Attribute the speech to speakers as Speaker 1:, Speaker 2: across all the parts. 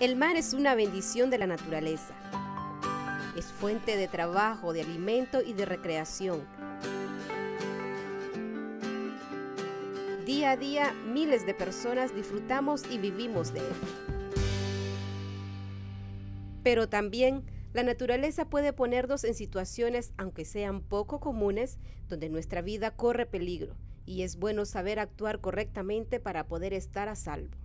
Speaker 1: El mar es una bendición de la naturaleza. Es fuente de trabajo, de alimento y de recreación. Día a día, miles de personas disfrutamos y vivimos de él. Pero también la naturaleza puede ponernos en situaciones, aunque sean poco comunes, donde nuestra vida corre peligro y es bueno saber actuar correctamente para poder estar a salvo.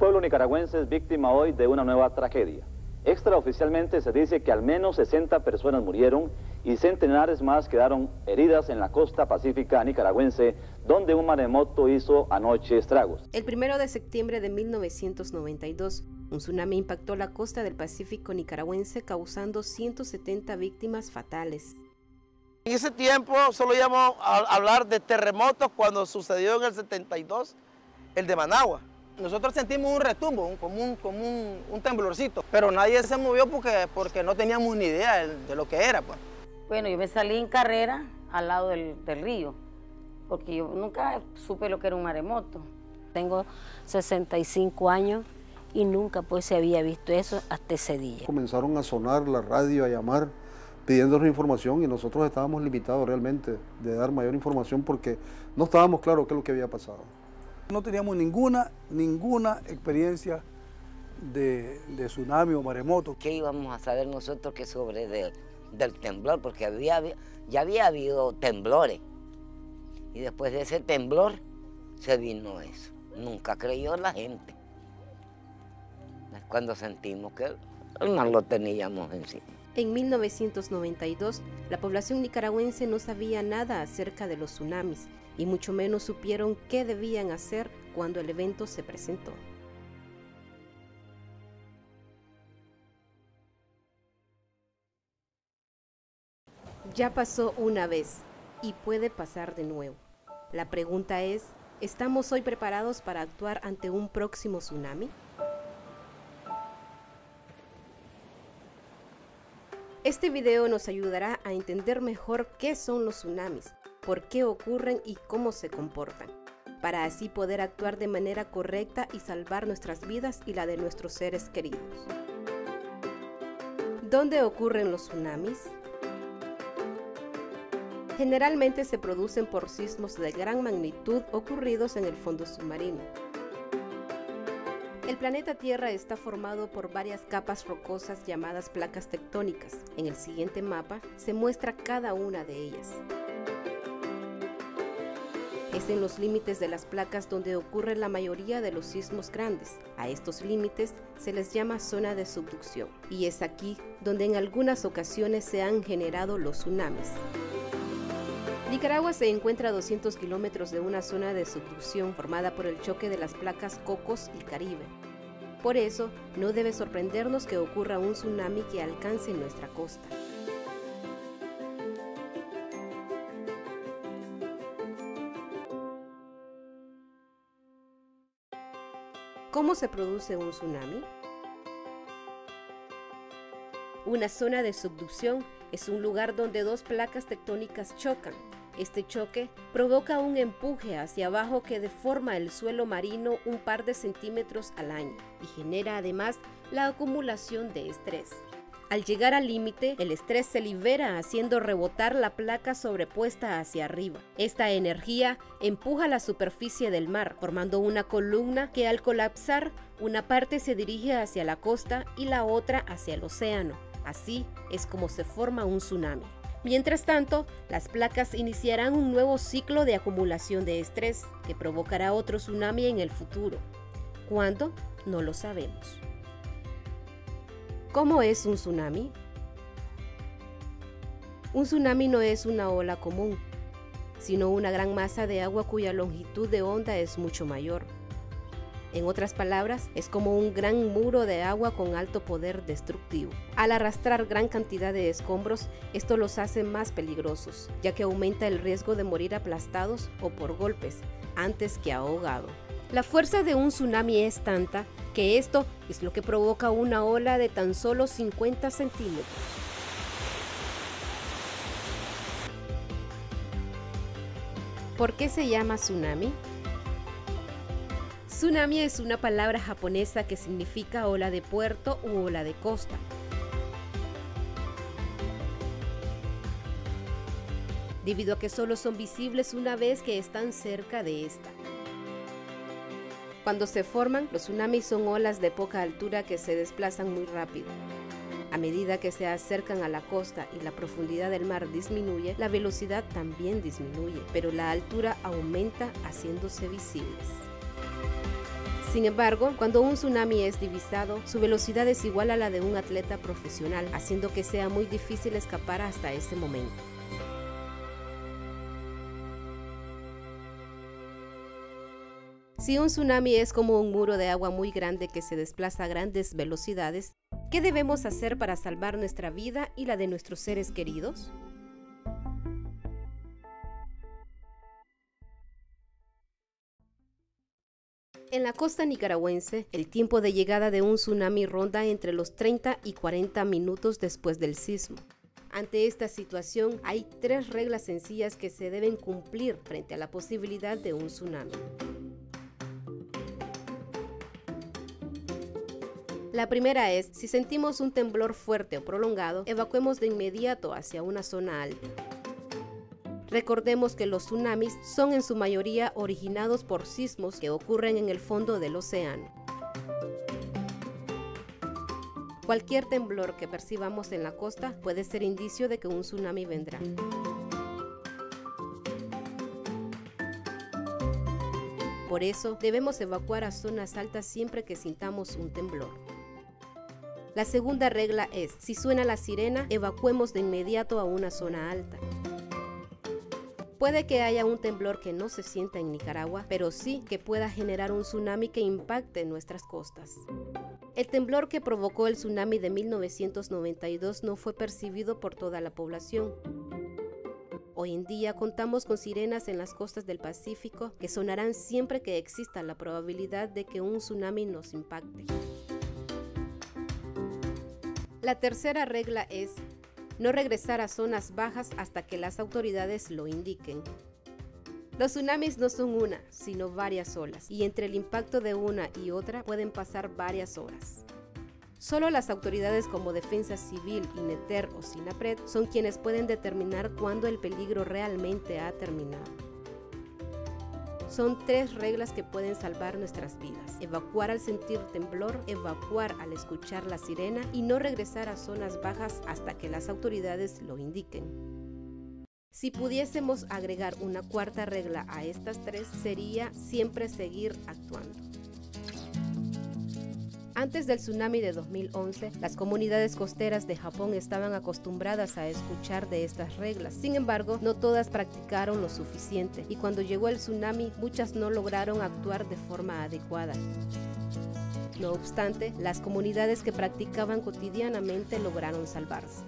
Speaker 2: Pueblo nicaragüense es víctima hoy de una nueva tragedia. Extraoficialmente se dice que al menos 60 personas murieron y centenares más quedaron heridas en la costa pacífica nicaragüense, donde un maremoto hizo anoche estragos.
Speaker 1: El primero de septiembre de 1992, un tsunami impactó la costa del Pacífico nicaragüense causando 170 víctimas fatales.
Speaker 3: En ese tiempo solo íbamos a hablar de terremotos cuando sucedió en el 72 el de Managua nosotros sentimos un retumbo, como, un, como un, temblorcito, pero nadie se movió porque, porque no teníamos ni idea de, lo que era. Pues.
Speaker 4: Bueno, yo me salí en carrera al lado del, río, porque yo nunca supe lo que era un maremoto. Tengo 65 años y nunca pues se había visto eso hasta ese día.
Speaker 5: Comenzaron a sonar la radio, a llamar, pidiéndonos información y nosotros estábamos limitados realmente de dar mayor información porque no estábamos claros qué es lo que había pasado.
Speaker 6: No teníamos ninguna, ninguna experiencia de, tsunami o maremoto.
Speaker 7: ¿Qué íbamos a saber nosotros que sobre del temblor? Porque había, ya había habido temblores. Y después de ese temblor se vino eso. Nunca creyó la gente. Es cuando sentimos que no lo teníamos encima.
Speaker 1: En 1992, la población nicaragüense no sabía nada acerca de los tsunamis y mucho menos supieron qué debían hacer cuando el evento se presentó. Ya pasó una vez y puede pasar de nuevo. La pregunta es, ¿estamos hoy preparados para actuar ante un próximo tsunami? Este video nos ayudará a entender mejor qué son los tsunamis por qué ocurren y cómo se comportan, para así poder actuar de manera correcta y salvar nuestras vidas y la de nuestros seres queridos. ¿Dónde ocurren los tsunamis? Generalmente se producen por sismos de gran magnitud ocurridos en el fondo submarino. El planeta Tierra está formado por varias capas rocosas llamadas placas tectónicas. En el siguiente mapa se muestra cada una de ellas. Es en los límites de las placas donde ocurren la mayoría de los sismos grandes. A estos límites se les llama zona de subducción y es aquí donde en algunas ocasiones se han generado los tsunamis. Nicaragua se encuentra a 200 kilómetros de una zona de subducción formada por el choque de las placas Cocos y Caribe. Por eso, no debe sorprendernos que ocurra un tsunami que alcance nuestra costa. ¿Cómo se produce un tsunami? Una zona de subducción es un lugar donde dos placas tectónicas chocan. Este choque provoca un empuje hacia abajo que deforma el suelo marino un par de centímetros al año y genera además la acumulación de estrés. Al llegar al límite, el estrés se libera haciendo rebotar la placa sobrepuesta hacia arriba. Esta energía empuja la superficie del mar, formando una columna que al colapsar, una parte se dirige hacia la costa y la otra hacia el océano. Así es como se forma un tsunami. Mientras tanto, las placas iniciarán un nuevo ciclo de acumulación de estrés que provocará otro tsunami en el futuro. ¿Cuándo? No lo sabemos. ¿Cómo es un tsunami? Un tsunami no es una ola común, sino una gran masa de agua cuya longitud de onda es mucho mayor. En otras palabras, es como un gran muro de agua con alto poder destructivo. Al arrastrar gran cantidad de escombros, esto los hace más peligrosos, ya que aumenta el riesgo de morir aplastados o por golpes, antes que ahogado. La fuerza de un tsunami es tanta que esto es lo que provoca una ola de tan solo 50 centímetros. ¿Por qué se llama tsunami? Tsunami es una palabra japonesa que significa ola de puerto u ola de costa. Debido a que solo son visibles una vez que están cerca de esta. Cuando se forman, los tsunamis son olas de poca altura que se desplazan muy rápido. A medida que se acercan a la costa y la profundidad del mar disminuye, la velocidad también disminuye, pero la altura aumenta haciéndose visibles. Sin embargo, cuando un tsunami es divisado, su velocidad es igual a la de un atleta profesional, haciendo que sea muy difícil escapar hasta ese momento. Si un tsunami es como un muro de agua muy grande que se desplaza a grandes velocidades, ¿qué debemos hacer para salvar nuestra vida y la de nuestros seres queridos? En la costa nicaragüense, el tiempo de llegada de un tsunami ronda entre los 30 y 40 minutos después del sismo. Ante esta situación, hay tres reglas sencillas que se deben cumplir frente a la posibilidad de un tsunami. La primera es, si sentimos un temblor fuerte o prolongado, evacuemos de inmediato hacia una zona alta. Recordemos que los tsunamis son en su mayoría originados por sismos que ocurren en el fondo del océano. Cualquier temblor que percibamos en la costa puede ser indicio de que un tsunami vendrá. Por eso debemos evacuar a zonas altas siempre que sintamos un temblor. La segunda regla es, si suena la sirena, evacuemos de inmediato a una zona alta. Puede que haya un temblor que no se sienta en Nicaragua, pero sí que pueda generar un tsunami que impacte nuestras costas. El temblor que provocó el tsunami de 1992 no fue percibido por toda la población. Hoy en día contamos con sirenas en las costas del Pacífico que sonarán siempre que exista la probabilidad de que un tsunami nos impacte. La tercera regla es no regresar a zonas bajas hasta que las autoridades lo indiquen. Los tsunamis no son una, sino varias olas, y entre el impacto de una y otra pueden pasar varias horas. Solo las autoridades como Defensa Civil, INETER o SINAPRED son quienes pueden determinar cuándo el peligro realmente ha terminado. Son tres reglas que pueden salvar nuestras vidas. Evacuar al sentir temblor, evacuar al escuchar la sirena y no regresar a zonas bajas hasta que las autoridades lo indiquen. Si pudiésemos agregar una cuarta regla a estas tres, sería siempre seguir actuando. Antes del tsunami de 2011, las comunidades costeras de Japón estaban acostumbradas a escuchar de estas reglas. Sin embargo, no todas practicaron lo suficiente y cuando llegó el tsunami, muchas no lograron actuar de forma adecuada. No obstante, las comunidades que practicaban cotidianamente lograron salvarse.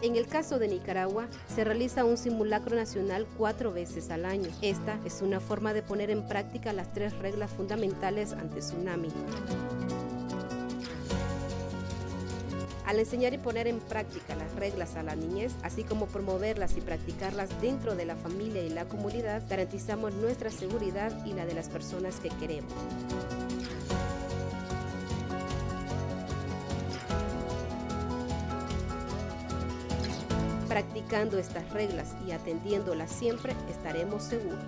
Speaker 1: En el caso de Nicaragua, se realiza un simulacro nacional cuatro veces al año. Esta es una forma de poner en práctica las tres reglas fundamentales ante tsunami. Al enseñar y poner en práctica las reglas a la niñez, así como promoverlas y practicarlas dentro de la familia y la comunidad, garantizamos nuestra seguridad y la de las personas que queremos. Practicando estas reglas y atendiéndolas siempre estaremos seguros.